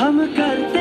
हम करते